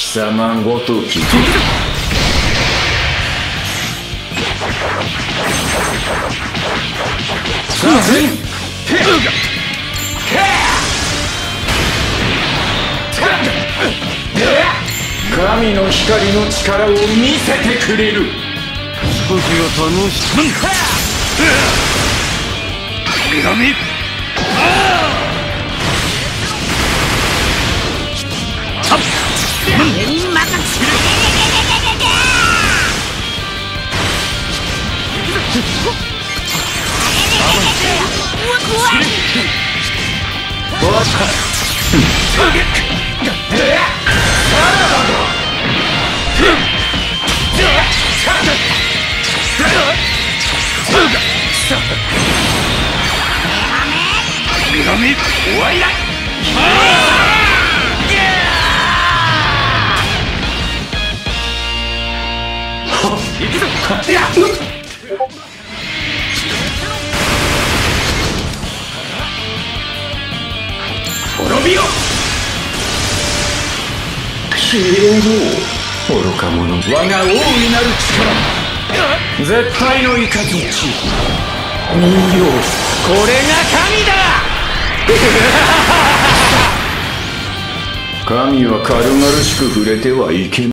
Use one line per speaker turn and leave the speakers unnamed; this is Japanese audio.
貴様ごとき。さあ神の光の力を見せてくれる。
時が楽しむ。神神終わりだ
滅びよ消えろ。愚か者。我が王になる力。絶対の雷。見よこれが神だ。神は軽々しく触れてはいけない